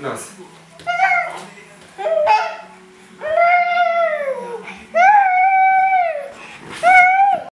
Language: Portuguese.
Nossa.